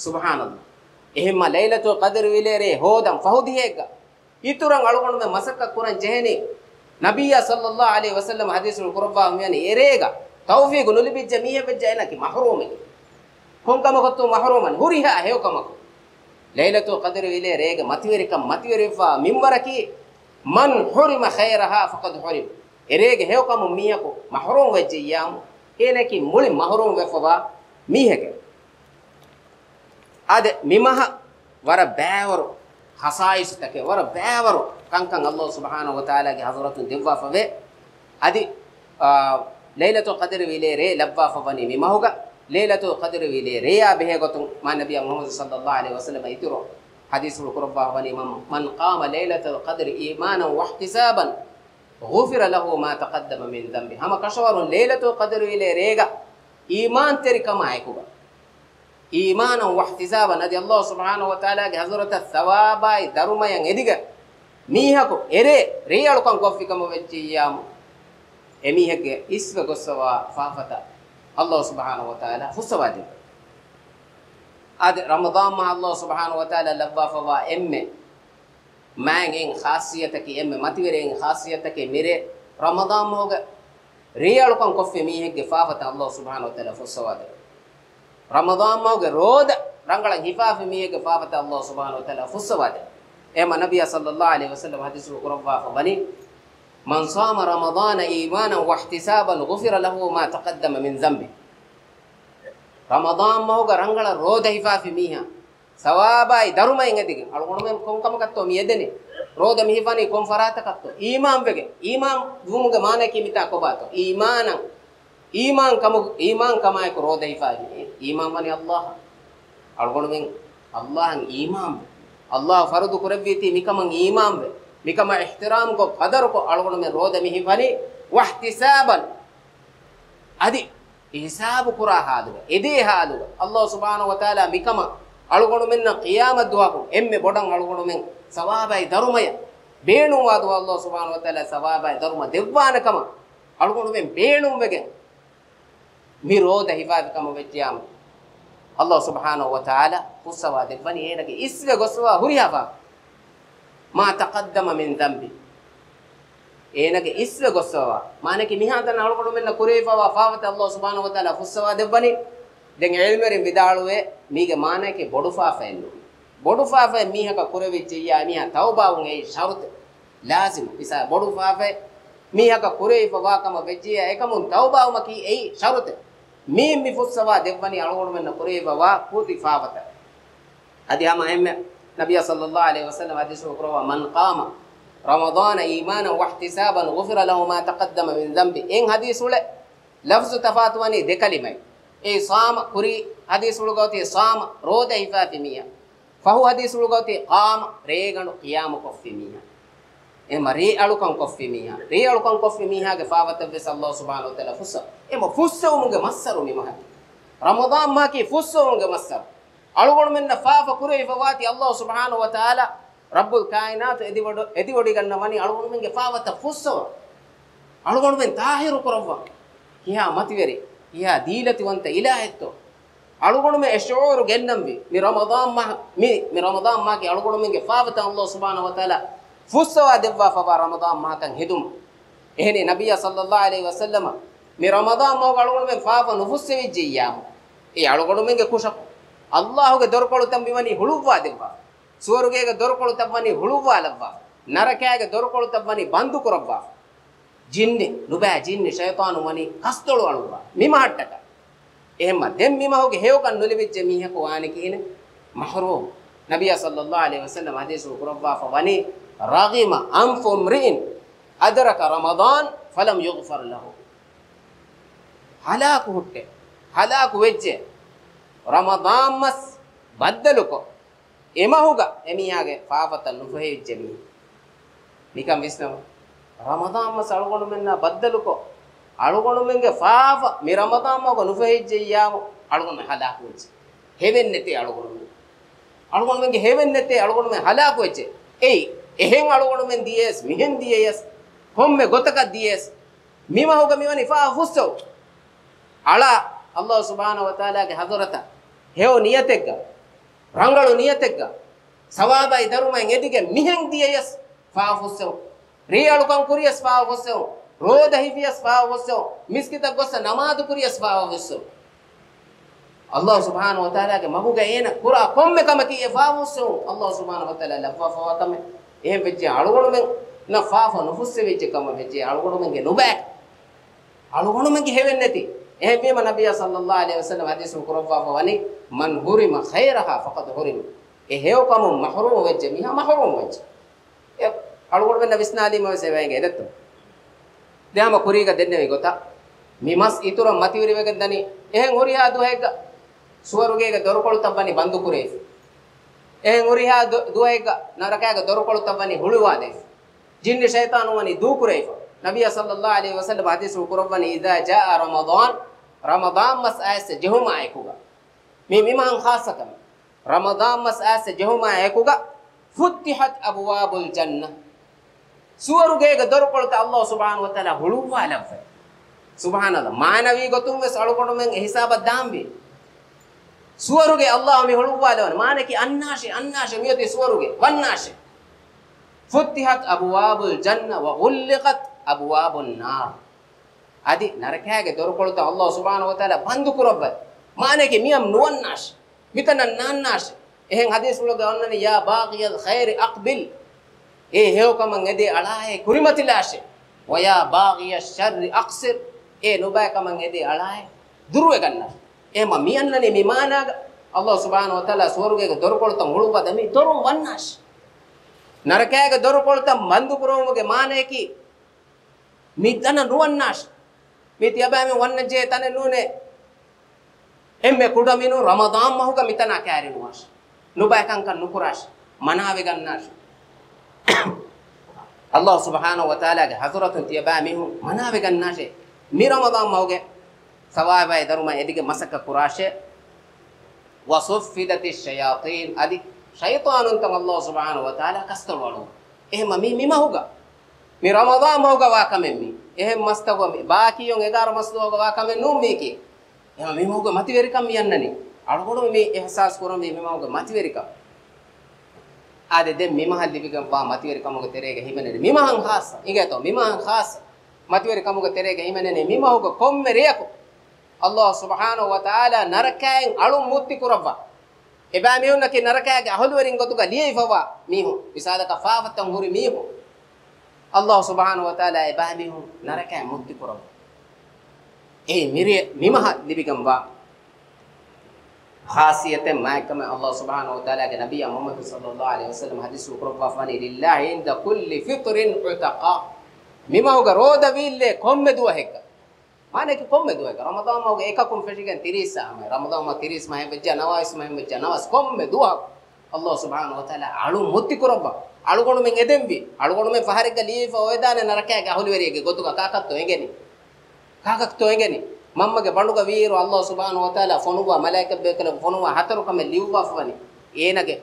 nulibijje miha emiha en huriha kamaku mahrum hoecce subhanallah ehma laylatul qadr wilere hodam fahudihega ituran alugonme masakka kuran jeheni ನಬಿಯ ಸಲ್ಲಲ್ಲಾಹು ಅಲೈಹಿ ವಸಲ್ಲಂ ಹದೀಸುಲ್ Kurba ಹುಮಿಯನಿ ಎರೇಗ Taufeeq ನುಲಿಬಿಜ್ಜ ಮೀಹ Bejja ಏನಕಿ ಮಹರೂಮಿಗೆ ಹೊಂಕಮ ಗೊತ್ತು ಮಹರೂಮನ್ ಹುರಿಹ ಹೇವಕಮಕು ಲೈಲತು ಕದರ್ ವಿಲೆ ರೇಗ ಮತಿವೆರಿಕ ಮತಿವೆರಿಫಾ ಮಿಂಬರಕಿ ಮನ್ ಹುರಿಮ ಖೈರಹ ಫಕದ್ ಹುರಿಮ್ ಎರೇಗ ಅದೆ ಮಿಮಹ ವರ ಬ್ಯಾವರು ಹಸಾಯಿಸುತ್ತಕ್ಕೆ ವರ ಬ್ಯಾವರು kankan Allah subhanahu wa ta'ala ge hazratun devwa fave adi laylatul qadr wile re labwa favani mi mahuga laylatul qadr wile re ya behe gotun ma nabiy muhammad sallallahu alaihi wasallam itiro حديث القربة والإمام من قام ليلة القدر إيمانا واحتسابا غفر له ما تقدم من ذنبه هم كشور ليلة القدر إلى ريغا إيمان تري كما يكوبا ඊමානං වහ්තිසාබන් අදී අල්ලාහ් සුබ්හානහු වතාලාගේ හසරත සවාබයි ධර්මයන් එදිග. මීහකු එරේ රියලුකම් කොෆිකම වෙච්චි යාමු. එමීහගේ ඉස්ව ගොස්සවා ෆාෆත. අල්ලාහ් සුබ්හානහු වතාලා හුසවාදී අද රමදාන් මා අල්ලාහ් සුබ්හානහු වතාලා ලබ්බා ෆවා එම්මේ. මෑගෙන් ખાસિયතකේ එම්මේ මතිවරෙන් ખાસિયතකේ මෙරේ රමදාන් මොග. රියලුකම් කොෆේ මීහගේ ෆාෆත අල්ලාහ් සුබ්හානහු වතාලා හුසවාදී රමදාන් මාගේ රෝද රංගලන් හිෆාෆි මියක ෆාවත අල්ලාහ් සුබ්හානහු වතාලා ෆුස්සවාද? එම නබිය සල්ලල්ලාහු අලයිහි වසල්ලම් හදිස් කුරවා ෆබනි. මන් සාම රමදාන ඊමානන් වහ්තිසාබන් ගුෆිර ලහු මා තකද්දම මින් ذنبි රමදාන් මාගේ රංගල රෝද හිෆාෆි මීහා. සවාබයි දරුමයින් ඇදිගෙන් අලුගොණ මෙම් කොම්කම කත්තෝ මියදෙනේ රෝද මිහිපනි කොම් ෆරාත කත්තෝ ඊමාම් වෙගෙන් ඊමාම් දුමුගේ මානකී මිතා කොබාතෝ. ඊමානන් ඊමාන් කම ඊමාන් කමයි රෝද හිෆාෆි ඊමාම් වනේ අල්ලාහ. අල්ගොණුමින් අල්ලාහන් ඊමාම්. අල්ලාහ ෆරදු කරවීති මිකමන් ඊමාම් වේ මිකම ඉහ්තිරාම් කෝ කදර කෝ අල්ගොණුමින් රෝද මිහි වනේ වහ්තිසාබන්. අදි ඉහසාබ කුරා හාදුව එදේ හාදුව. අල්ලාහ් සුබ්හානහු වතාලා මිකම අල්ගොණුමින් කියාමත් දුවකු එම්මෙ බොඩන් අල්ගොණුමින් සවාබයි දරුමය. බේණුම් වාදුව අල්ලාහ් සුබ්හානහු වතාලා සවාබයි දරුම දෙව්වානකම අල්ගොණුමින් බේණුම් වෙගෙන් මිරෝධ හිවාදකම වෙච්චාම ಅಲ್ಲಾಹ್ ಸುಬ್ಹಾನಹು ವತಾಲ ಉತ್ಸವ ದೆಬ್ಬನಿ ಏನಗೆ ಇಸ್ವೆ ಗೊಸುವ ಹುರಿಯವ ಮಾ ತಕದ್ದಮ ಮಿನ್ ದಂಬಿ ಏನಗೆ ಇಸ್ವೆ ಗೊಸುವ ಮಾನಕ್ಕೆ ಮಿಹಾದನ ಅಳಗಡು ಮೆಲ್ಲ ಕುರೇಫವ ಫಾವತ ಅಲ್ಲಾಹ್ ಸುಬ್ಹಾನಹು ವತಾಲ ಉತ್ಸವ ದೆಬ್ಬನಿ ದೆಂಗೆ ಎಳ್ಮೆರಿ ಬಿದಾಳುವೆ ಮೀಗೆ ಮಾನಕ್ಕೆ ಬೊಡುಫಾಫ ಎನ್ನು ಬೊಡುಫಾಫ ಮೀಹಕ ಕುರವಿಚ್ಚಿಯ ಮೀಹ ತೌಬಾವುಂ ಏ ಶರುತ್ ಲಾಜಿಮ್ ಇಸ ಬೊಡುಫಾಫೆ ಮೀಹಕ ಕುರೇಫ ವಾಕಮ ಬೆಜ್ಜಿಯ ಏಕಮುನ್ ತೌಬಾವುಮಕಿ ಏ ಶರುತ್ මේ මිෆුස්සවා දෙවනි අලගොණුමෙන්න කුරේවවා කුතිෆාවත අධිහම එම්ම නබිය සල්ලල්ලාහු අලයිහි වසල්ලම හදිස් කරවා මන් قام رمضان ايمانا واحتسابا غفر له ما تقدم من ذنبه එන් හදිස් උල ලෆ්ස් තෆාතුවනි දෙකලිමයි. ඒ සාම කුරි හදිස් උල ගෝතේ සාම රෝද හිෆාතිමියා ෆහු හදිස් උල ගෝතේ قام රේගණු කියාම කොෆිමියා ema re'alu kan koffi miha. Re'alu kan koffi miha ge faawata bes Allah subhanahu wa ta'ala fussa. Ema fussa umge massaru mi maha ramadan ma ki fussa umge massaru. Alugonu menna faafa kure ifawati Allah subhanahu wa ta'ala rabbul kainat edi wodu edi wodi ganna mani alugonu menge faawata fussa. Alugonu men tahiru kurawwa kiha mativeri kiha dilatiwanta ilahetto. අලුගුණුම එෂෝරු ගෙන්නම්වි මේ රමදාන් මහ මේ මේ රමදාන් මාගේ අලුගුණුමගේ ෆාවතන් අල්ලාහ් සුබ්හානහු වතාලා ಫವ Ramadan ಮಹಕಂ ಹಿದುಮ ehni nabiya sallallahu alaihi wasallam mi ramadan mo galugol men faafa nufusse vijjiyam e alugol men ge kushak allah ge dorkolu tambi mani huluwa debba ಸುವರುಗೆಗೆ ದೊರಕೊಳು ತಬ್ಬನಿ ಹುಳುವಾಲವ್ವ ನರಕೆಯಾಗೆ ದೊರಕೊಳು ತಬ್ಬನಿ ಬಂದು ಕುರವ್ವ ಜಿನ್ನಿ ನುಬෑ ಜಿನ್ನಿ ಶೈತಾನು ಮನಿ ಕಸ್ತೊಳು ಅಳುವ මිම හට්ටක එහෙම දෙම් මිම හොගේ හේවකන් නුලිවිච්ච මීහක වානි කියන මහරූම් නබිය සල්ලල්ලාහු අලයිහි වසල්ලම හදීස් කුරබ්වා ෆවනි රගිම අන්ෆු ම්රින් අදරක රමදාන් ෆලම් යුග්ෆර් ලහු හලාකු හුට්ටේ හලාකු වෙච්ච රමදාන් මස් බද්දලුකෝ එමහුග එමියාගේ පාපත නුෆෙහිච්චෙමි නිකම් විස්නම රමදාම්ම සල්ගොණු මෙන්න බද්දලුකෝ. අලුගොණු මෙන්ගේ පාප මේ රමදාම්මක නුෆෙහිච්චියාම අලුගොණු හදාකු වෙච්ච. හෙවෙන්නේ නැති අලුගොණු මෙන්. අලුගොණු මෙන්ගේ හෙවෙන්නේ නැති අලුගොණු මෙන් හදාකු වෙච්ච. එයි එහෙන් අලුගොණුමෙන් දියේස් මිහෙන් දියේස් හොම්මේ ගොතක දියේස්. මිම හොග මිව නිෆා හුස්සෝ. අලා අල්ලාහ් සුබ්හානහු වතාලාගේ හදරත හේව නියතෙක්ග රංගලු නියතෙක්ග සවාබයි දරුමෙන් එදිගෙ මිහෙන් දියේස් ෆා හුස්සෝ. රියලු කම් කුරියස් ෆා හුස්සෝ. රෝද හිෆියස් ෆා හුස්සෝ. මිස්කිත ගොස්ස නමාදු කුරියස් ෆා හුස්සෝ. අල්ලාහ් සුබ්හානහු වතාලාගේ මගුගේ එන කුරා කොම්මකම කී ෆා හුස්සෝ. අල්ලාහ් සුබ්හානහු වතාලා ලබ්වා ෆවා තමයි එහෙම වෙච්ච අලුගොණමෙන් නඛාෆ නුෆුස්සෙ වෙච්ච කම වෙච්ච අලුගොණමෙන්ගේ නොබෑ. අලුගොණමෙන්ගේ හැවෙන්නේ නැති. එහෙම මේ නබිය සල්ලල්ලාහු අලයිහි වසල්ලම හදීස් කුරවවා වනි මන් හුරිම ඛෛරහා ෆකද හුරිම. එහෙව කම මහරුම වෙච්ච මිහ මහරුම වෙච්ච. ඒ අලුගොණමෙන් නවිස්නාදීම වෙසෙවයිගේ එදත්තු දෙහම කුරීක දෙන්නේ ගොත. මිමස් ඉතුරු මතිවිරිවගෙන් දනි. එහෙන් හොරියා දුහෙක. සුවරුගේක දොරකොළු තබ්බනි බඳු කුරේ එහෙන් උරිහා දුවයික නරකයක දොරකොළු තවනි හුළුවාදේ. ජින්න ෂයිතානුවනි දූකුරේ නබිය සල්ලල්ලාහු අලයිහි වසල්ලම හදීස් උකුරවනි ඉදා ජා රමදාන් රමදාන් මස් ඇස ජෙහුම අයකුගා මේ මිමන් ખાසකම රමදාන් මස් ඇස ජෙහුම අයකුගා ෆුත්තිහත් අබ්වාබුල් ජන්න සුවරුගේක දොරකොළත අල්ලාහ් සුබ්හානහු වතාලා හුළුවා ලබ්බ. සුබ්හානල්ලාහ් මානවී ගතුන් වෙස් අලකොඩුමෙන් හිසාබ දාම්බේ ಸುವರುಗೆ ಅಲ್ಲಾಹ್ ಮಿ ಹುಳುವಾ ಲವನ ಮಾನಕಿ ಅನ್ನಾಶೆ ಅನ್ನಾಶೆ ಮಿಯತಿ ಸುವರುಗೆ ವನ್ನಾಶೆ ෆුත්තිහත් අබුවාබුල් ජන්න වගුල්ලිකත් අබුවාබුන් නාර් අදි නරකයාගේ දොරකොළත අල්ලාහ් සුබ්හානහු වතාලා බන්දු කරබ්බ මානෙක මියම් නුවන්නාශ මිතන නාන්නාශ එහෙන් හදීස් වල ගවන්නනේ යා බාගියල් ඛෛර් අක්බිල් ඒ හේවකමන් එදී අලායේ කුරිමතිලාශ වයා බාගිය ෂර් අක්සිර් ඒ නුබයකමන් එදී අලායේ දුරුව ගන්නා එහෙම මියන්නනේ මේ මානාග. අල්ලාහ් සුබ්හානහු වතාලා ස්වර්ගයේ දොරකොළත මුළුපද මේ දොරු වන්නාස් නරකයේ දොරකොළත මන්දුපුරෝමගේ මානේකි. මිදන නුවන්නාස් මේ තියබෑමේ වන්නජේ තන නුනේ. එම්මෙ කුඩමිනු රමදාන් මහුක මිතන කෑරිනුවාස් නුබයකංක නුකුරාස් මනාවෙ ගන්නාස් අල්ලාහ් සුබ්හානහු වතාලාගේ හසරතුන් තියබෑමේ මනාවෙ ගන්නාසේ මේ රමදාන් මහුගේ සවාබයි දරුම එදිගේ මසක කුරාෂේ. වසුෆිදති ෂයාතීන්. අදි ෂයිතානුන් තම අල්ලාහ් සුබ්හානහු වතාලා කස්තවලු. එහෙම මේ මිමහුග මේ රමදාන් මහුග වාකමෙමි එහෙම මස්තව මේ. බාකියොන් 11 මස්තවග වාකමෙ නුම් මේකේ එහෙම මිමහුග මතිවරිකම් යන්නනේ අරගොඩ මේ එහසාස් කරන මේ මිමහුග මතිවරිකම්. ආදේ දෙ මිමහල් ලිවිගම් වා මතිවරිකමක තෙරේග හිමනේ මිමහන් ખાસ ඉගතෝ මිමහන් ખાસ මතිවරිකමක තෙරේග හිමනේ මිමහුග කොම්මෙ රියකෝ. අල්ලාහ් සුබ්හානහු ව තාලා නරකයන් අලු මුත්ති කුරවා එබෑ මිහුන්නකි නරකයාගේ අහළුවරින් ගොතුක ලියයිෆවා මිහු විසාලක ෆාෆත්තන් හුරි මිහු අල්ලාහ් සුබ්හානහු වතාලා එබෑ මිහු නරකයා මුක්ති කරව ඒ මිරිය මිමහ ලිබිකම්වා خاصيته معكم الله سبحانه وتعالى نبي محمد صلى الله عليه وسلم حديث قرب فاني لله عند كل فطر عتقا مما هو رود ويل كم دو هيك ಮಾನೆಗೆ ಕೊಮ್ಮೆ ದುವೆಗ ರಮದಾನ್ ಮಗ ಏಕಕುಂ ಫೆಶಿಗನ್ ತಿರೀಸ ಆಮೆ ರಮದಾನ್ ಮ ತಿರೀಸ್ ಮಹೆ ಬೆಜ್ಜ ನವಾಯಿಸ್ ಮಹೆ ಬೆಜ್ಜ ನವಾಸ್ ಕೊಮ್ಮೆ ದುವ ಅಲ್ಲಾಹ್ ಸುಬ್ಹಾನಹು ವ ತಆಲಾ ಅಳು ಮುತ್ತಿ ಕುರಬ್ಬ ಅಳುಗೊಂಡು ಮೆಂ ಎದೆಂಬಿ ಅಳುಗೊಂಡು ಮೆ ಫಹರಿಗ ಲೀಫ ಒಯದಾನೆ ನರಕಯಾಗೆ ಅಹುಲಿವರಿಗೆ ಗೊತ್ತುಗ ಕಾಕತ್ತು ಹೆಂಗೆನಿ ಕಾಕತ್ತು ಹೆಂಗೆನಿ ಮಮ್ಮಗೆ ಬಣುಗ ವೀರು ಅಲ್ಲಾಹ್ ಸುಬ್ಹಾನಹು ವ ತಆಲಾ ಫೊನುವ ಮಲಾಯಿಕ ಬೇಕಲ ಫೊನುವ ಹತರು ಕಮೆ ಲಿವ್ವ ಫವನಿ ಏನಗೆ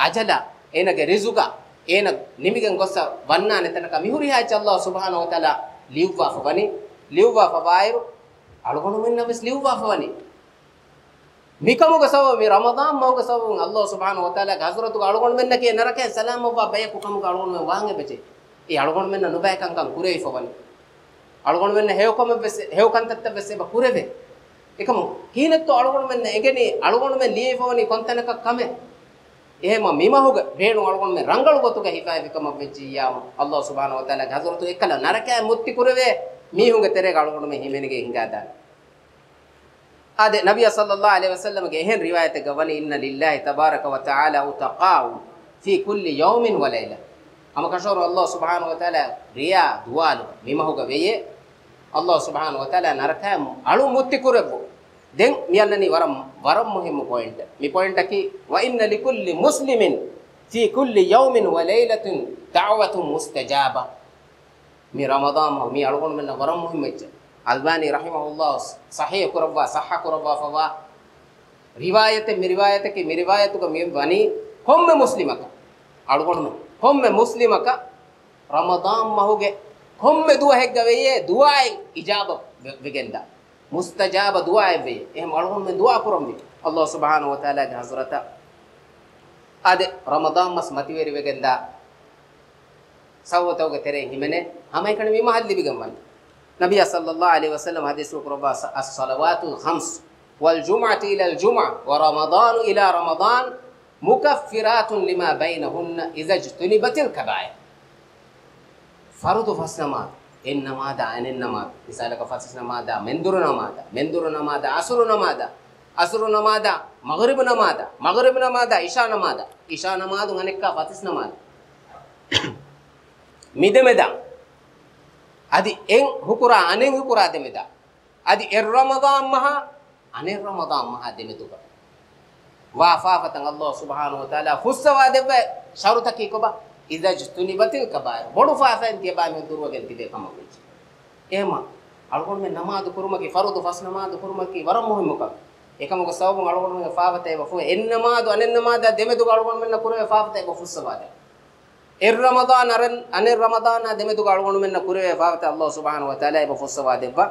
ಅಜಲ ಏನಗೆ ರಿಜುಗ ಏನ ನಿಮಿಗೆ ಗೊಸ್ಸ ವನ್ನಾನೆ ತನಕ ಮಿಹುರಿ ಹಾಚಿ ಅಲ್ಲಾಹ್ ಸುಬ್ಹಾನಹು ವ ತಆಲಾ ಲಿವ್ವ ಫವನಿ ලිව්වා ෆබායිරු අලුගොණු මෙන්න වෙස් ලිව්වා ෆවනි මිකමුග සව මේ රමදාන් මවග සව අල්ලාහ් සුබ්හානහු වතාලා ගහසරතු අලුගොණු මෙන්න කිය නරකේ සලාම් ඔබ බය කුකමුග අලුගොණු මෙ වාංගෙ බෙචේ ඒ අලුගොණු මෙන්න නුබය කංකම් කුරේ ෆවනි අලුගොණු මෙන්න හේවකම වෙස් හේවකන්තත්ත වෙස් බ කුරෙවේ. එකම කීනත්තු අලුගොණු මෙන්න එගනේ අලුගොණු මෙ ලියේ ෆවනි කොන්තනක කමෙ. එහෙම මිමහුග රේණු අලුගොණු මෙ රංගලු ගොතුක හිෆාය විකම වෙච්චි යාම අල්ලාහ් සුබ්හානහු වතාලා ගහසරතු එකල නරකේ මුත්ති කුරවේ. මීහුන්ගේ තරේ කලකොඩම හිමෙනගේ හිඟා දාන ආද නබිය සල්ලල්ලාහු අලයිහි වසල්ලම ගේ එහෙන් රිවායත ගවනි ඉන්න ලිල්ලාහි තබාරක ව තාලා උතකාඋ ෆී කුල්ලි යෞමින් ව ලයිලා අම කෂෝර අල්ලාහ් සුබ්හානහු ව තාලා රියා දුවාලු මිමහුග වෙයේ. අල්ලාහ් සුබ්හානහු ව තාලා නරකා අලු මුත්ති කුරබු. දැන් මියන්නනි වරම් වරම් මුහිම පොයින්ට්. මේ පොයින්ට් එකි ව ඉන්න ලිකුල්ලි මුස්ලිමින් ෆී කුල්ලි යෞමින් ව ලයිලතින් දඅවතුන් මුස්තජාබා. Mi ramadan ma mi algon men waram muhim mecce albani rahimahullah sahih kurabba sahha kurabba fawa riwayate mi riwayate ki mi riwayatu ka mi bani komme muslimaka algon men komme muslimaka ramadan mahuge komme duwa hegga weye duwaay ijaba begenda mustajaba duwaay weye ehm algon men duwa kurambi allah سوتوغ تري همنه هما كن مي محل بيغمن نبي صلى الله عليه وسلم حديث ربا الصلوات الخمس والجمعة إلى الجمعة ورمضان إلى رمضان مكفرات لما بينهن إذا اجتنبت الكبائر فرض فصنمات إنما دا أن عن مثال كفصلنا ما دا مندر ما دا مندر ما دا أسرنا ما دا أسر نمادا مغرب نمادا مغرب نما دا إشاء نما دا إشاء نما دا فاتس نما මිදමෙදා අදි එන් හුකුරා අනෙන් හුකුරා දෙමෙදා අදි එර් රමදාන් මහා අනේ රමදාන් මහා දෙමෙදුක වාෆාෆතන් අල්ලාහ් සුබ්හානහු වතාලා හුස්සවා දෙබ ශරුතකි කොබ. ඉදජ්තුනි බතිල් කබාය. බොඩු ෆාෆෙන් තියබා මෙ දුරවගෙන් තිබේ කම වෙච්ච. එහෙම. අල්කොන් මෙ නමාද කුරුමකි ෆරුදු ෆස් නමාද කුරුමකි වරම් මොහිමක එකමක සවබන් අල්කොන් මෙ ෆාෆතේ බෆෝ එන් නමාද අනෙන් නමාද දෙමෙදුක අල්කොන් මෙන්න කුරේ ෆාෆතේ බෆුස්සවා දෙබ الرمضان رن أن الرمضان دم تو قارون من نكوري فاوت الله سبحانه وتعالى بفوس وادبا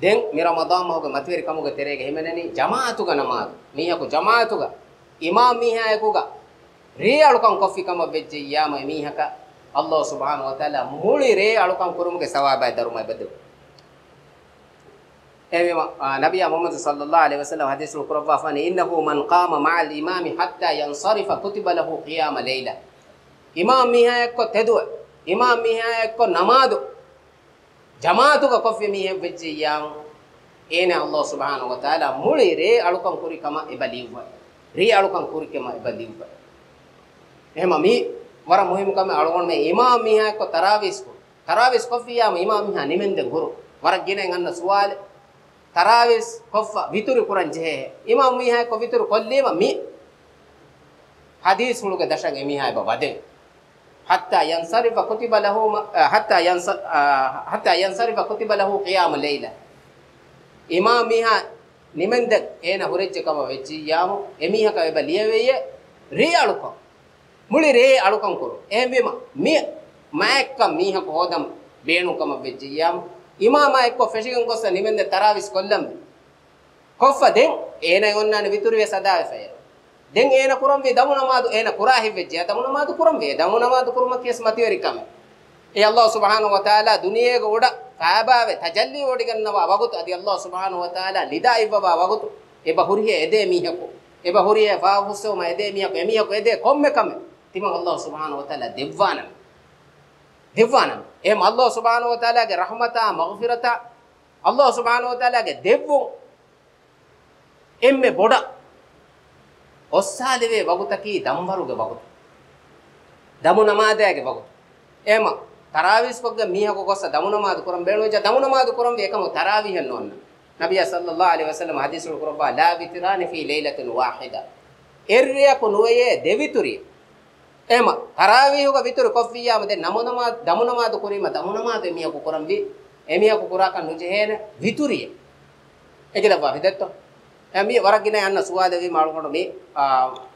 دين مي رمضان ما هو متير كم هو تيري هي منني جماعة توكا نماذج مي كو جماعة توكا إمام مي كوكا ريا لكم كفي كم بيجي يا ما مي كا الله سبحانه وتعالى مولي ريا ري ألوكم كروم كسواب دارو ما بدو. إيه آه، نبي محمد صلى الله عليه وسلم حديث القرآن فان إنه من قام مع الإمام حتى ينصرف كتب له قيام ليلة. ಇಮಾಮ್ ಮೀಹ ಎಕ್ಕೊ ತೆದುವೆ ಇಮಾಮ್ ಮೀಹ ಎಕ್ಕೊ ನಮಾದು ಜಮಾತುಗ ಕೊಫ್ಫೆ ಮೀಹ ಬೆಜ್ಜಿಯಾಂ ಏನೆ ಅಲ್ಲೋ ಸುಬಾನ ಗೊತ್ತಾಲ ಮುಳಿ ರೇ ಅಳುಕಂ ಕುರಿ ಕಮ ಇಬಲಿಯುವ ರೇ ಅಳುಕಂ ಕುರಿ ಕಮ ಇಬಲಿಯುವ ಹೇಮ ಮೀ ವರ ಮುಹಿಮ್ ಕಮ ಅಳುಗೊಂಡ ಇಮಾಮ್ ಮೀಹ ಎಕ್ಕೊ ತರಾವೀಸ್ ಕು ತರಾವೀಸ್ ಕೊಫ್ಫಿಯಾಂ ಇಮಾಮ್ ಮೀಹ ನಿಮೆಂದೆ ಗುರು ವರಗಿನೆ ಅನ್ನ ಸುವಾಲೆ ತರಾವಿಸ್ ಕೊಫ್ಫ ವಿತುರು ಕುರಂಜೆ ಇಮಾಮ್ ಮೀಹಾಯ್ ಕೊ ವಿತುರು ಕೊಲ್ಲೀಮ ಮಿ ಹದೀಸ್ ಹುಳುಗೆ ದಶಂಗೆ ಮೀಹಾಯ್ ಬ ವದೆ hatta yansarifa kutiba lahu hatta yansa hatta yansarifa kutiba lahu qiyam layla imamiha nimende ena hurejjekama වෙච්චි යාමු එමිහක වෙබ ලියවෙය රේ අලුකම් මුලි රේ අලුකම් කරු එහෙම මේ මෑක්ක මීහක හොදම් බේණුකම වෙච්චි යාමු ඉමාමා එක්ක ෆෙෂිකන් කොස්ස නිමෙන්ද තරාවිස් කොල්ලම් කොෆදෙන් ඒනයි ඔන්නානේ විතුරුවේ සදාවේ ෆයර් දැන් ඒන කුරම් වේ දමු නමාදු ඒන කුරා හිවෙජ්ජ දමු නමාදු කුරම් වේ. දමු නමාදු කුරම කිස් මතිවරිකම. ඒ අල්ලාහ් සුබ්හානහු වතාලා දුනියේග උඩ කාබාවේ තජල්ලි ඕඩිගන්නවා වගුතු. අදි අල්ලාහ් සුබ්හානහු වතාලා ලිදා ඉබ්බවා වගුතු. එබ හුරිය එදේ මීහකෝ. එබ හුරිය ෆා හුස්සෝම එදේ මීහකෝ. එමීහකෝ එදේ කොම්මේ කම. තිම අල්ලාහ් සුබ්හානහු වතාලා දෙව්වාන දෙව්වාන එහෙම අල්ලාහ් සුබ්හානහු වතාලාගේ රහමතා මග්ෆිරතා අල්ලාහ් සුබ්හානහු වතාලාගේ දෙව්වෝ. එම්මේ බොඩා. ඔස්සාලෙවේ වගුතකී දම්වරුගේ වගුත. දමු නමාදයාගේ වගුත. එහෙම තරාවිස් කොග්ග මීහක කොස්ස දමු නමාද කරම් බේණුවෙජ දමු නමාද කරම් එකම තරාවිහන් නොන්න නබිය සල්ලල්ලාහු අලයිහි වසල්ලම හදීසුල් කුරබා ලා විතරානි ෆී ලෛලතින් වාහිදා. එර්රියක නුවේ දෙවිතුරිය. එහෙම තරාවීහුග විතර කොෆියාම දැන් නමුනමා දමුනමාද කුරීම දමුනමාද එමියකු කරම්වි එමියකු කුරාකන් නුජේන විතුරිය. ඒකද වහිදත්ත ಮೀ ಹೊರಗಿನ ಅನ್ನ ಸುವಾದೇವಿ ಮಾಡಿಕೊಂಡು ಮೀ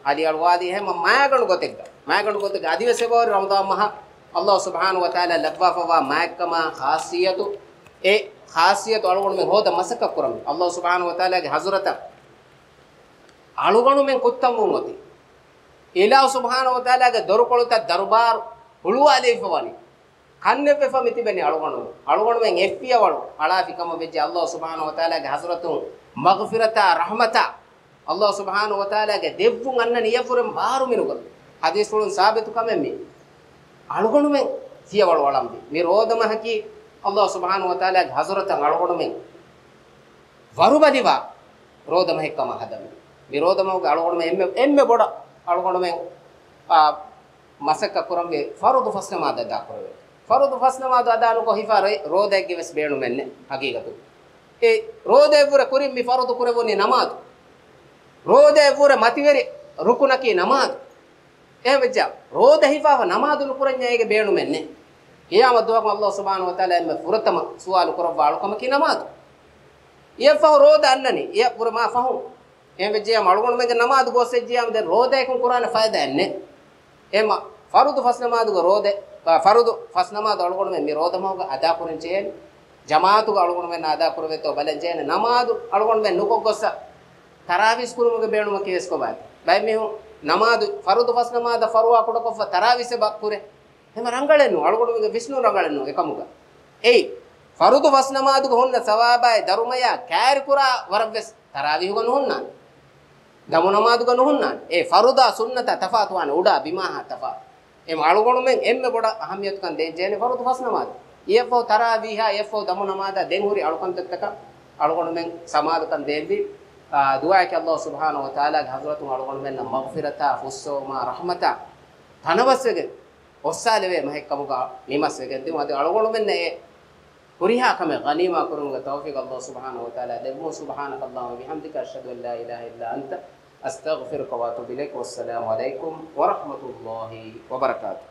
ಅಲ್ಲಿ ಅಳುವಾದಿ ಹೇ ಮಾಯಕೊಂಡು ಗೊತ್ತಿದ್ದ ಮಾಯಕೊಂಡು ಗೊತ್ತಿದ್ದ ಅಧಿವಸೆ ಬವರು ರಮದಮ್ಮಹ ಅಲ್ಲೋ ಸುಬಾನು ವತಾಲ ಲಗ್ವಾಫವ ಮಾಯಕ್ಕಮ ಹಾಸಿಯತು ಏ ಹಾಸಿಯತು ಅಳುಗೊಂಡು ಮೇಲೆ ಹೋದ ಮಸಕ ಕುರಮಿ ಅಲ್ಲೋ ಸುಬಾನು ವತಾಲಾಗೆ ಹಜುರತ ಅಳುಗೊಂಡು ಮೇಲೆ ಕುತ್ತಂಗು ಮತಿ ಇಲ್ಲ ಸುಬಾನು ವತಾಲಾಗೆ ದೊರಕೊಳುತ್ತ ದರ್ಬಾರ್ ಹುಳುವ ಅದೇಫವಾನಿ කන්නපෙ මිතිබෙන අලුගණු. අලුගණු මෙන් එෆ්පිය වලු අලාෆිකම වෙච්ච අල්ලාහ් සුබ්හානහු වතාලාගේ හසරතුන් මග්ෆිරතා රහමතා. අල්ලාහ් සුබ්හානහු වතාලාගේ දෙව්වුන් අන්න නියපුරම් බාරු මිනුගල හදීස් වලින් සාබිතු කමෙමි අලුගොණුමෙන් සියවල වළම්බි මේ රෝදම හකි අල්ලාහ් සුබ්හානහු වතාලාගේ හසරතන් අලුගොණුමෙන් වරුබදිවා රෝදම හෙක්කම හදමි. මේ රෝදමෝගේ අලුගොණුම එම්මෙ එම්මෙ බොඩ අලුගොණුමෙන් මසක කුරම්ගේ ෆරුදු ෆස්නමාද දා කරවේ. ෆරුදු ෆස්නමාද අදාලු කොහිෆා රෝදැග්ගේ වෙස් බේණු මෙන්නේ හකීකතු ಬೇಣು ಮೆನ್ನೆ ಹಗೀಗತು ಏ ರೋದೆ ಎವ್ವುರ ಕುರಿಮ್ಮಿ ಫರುದು ಕುರೆವೊನಿ ನಮಾದು ರೋದೆ ಎವ್ವುರ ಮತಿವೆರಿ ರುಕುನಕಿ ನಮಾದು එහෙම වෙච්චා රෝද හිෆාව නමාදුලු කුරඤ්ඤායගේ බේණු මෙන්නේ ඊයම දුවක අල්ලාහ් සුබ්හානහු වතාලා එම්ම ෆුරතම සුවාලු කරවාලු කම කි නමාදු ඊයෆව රෝද අන්නනි ඊය පුර මා ෆහු එහෙම වෙච්චා මළුගොණ මෙගේ නමාදු ගොස්සෙච්චියාම දැන් රෝදයකන් කුරාන ෆයිදා එන්නේ එහෙම ෆරුදු ෆස් නමාදුග රෝද ෆරුදු ෆස් නමාදු අලුගොණ මෙ මි රෝදමෝග අදා කුරින් චේන් ජමාතුග අලුගොණ මෙ අදා කුරවෙතෝ බලෙන් චේන් නමාදු අලුගොණ මෙ නුකො ගොස්ස තරාවිස් කුරුමගේ බේණුම කේස් කොබයි බයි මෙහු ನಮಾದು ಫರುದು ಫಸ್ ನಮಾದ ಫರುವ ಕೊಡಕೊಫ ತರಾವಿಸೆ ಬಕ್ಕುರೆ ಹೆಮ ರಂಗಳೆನ್ನು ಅಳಗೊಡುಗ ವಿಷ್ಣು ರಂಗಳೆನ್ನು ಎಕಮುಗ ಏಯ್ ಫರುದು ಫಸ್ ನಮಾದುಗ ಹುನ್ನ ಸವಾಬಾಯ್ ಧರುಮಯ ಕ್ಯಾರಿ ಕುರ ವರವ್ಯಸ್ ತರಾವಿಹುಗ ಹುನ್ನ ದಮು ನಮಾದುಗ ಹುನ್ನ ಏ ಫರುದ ಸುನ್ನತ ತಫಾತುವಾನ ಉಡ ಬಿಮಾಹ ತಫಾ ಎಂ ಅಳಗೊಡು ಮೆಂ ಎಮ್ಮೆ ಬೊಡ ಅಹಮಿಯತ್ ಕನ್ ದೆ ಜೇನೆ ಫರುದು ಫಸ್ ನಮಾದ್ ಎಫೋ ತರಾವಿಹ ಎಫೋ ದಮು ನಮಾದ ದೆಂಹುರಿ ಅಳಕೊಂತಕ್ಕ ಅಳಗೊಡು ಮೆಂ ಸಮಾದು ಕನ್ ದೇವಿ ದುಆಕ್ಕೆ ಅಲ್ಲಾಹ್ ಸುಬ್ಹಾನಹು ವ ತಆಲಾ ಹಜರತು ಅಳಗೊಂಡ ಮೆನ್ನ ಮಗ್ಫಿರತ ಫುಸ್ಸೋಮ ರಹಮತ ತನವಸ್ಸೆಗೆ ಒಸ್ಸಾಲೆವೆ ಮಹಕ್ಕಮುಗ ನಿಮಸ್ಸೆಗೆ ದಿಮ ಅದು ಅಳಗೊಂಡ ಮೆನ್ನ ಕುರಿಹಾ ಕಮೆ ಗನೀಮಾ ಕುರುಂಗ ತೌಫೀಕ್ ಅಲ್ಲಾಹ್ ಸುಬ್ಹಾನಹು ವ ತಆಲಾ ದೆಮ್ಮು ಸುಬ್ಹಾನಕ ಅಲ್ಲಾಹು ಬಿಹಮ್ದಿಕ ಅಶ್ಹದು ಅನ್ ಲಾ ಇಲಾಹ ಇಲ್ಲಾ ಅಂತ astaghfiruka wa atubu ilaik. Wassalamu alaikum wa rahmatullahi wa barakatuh.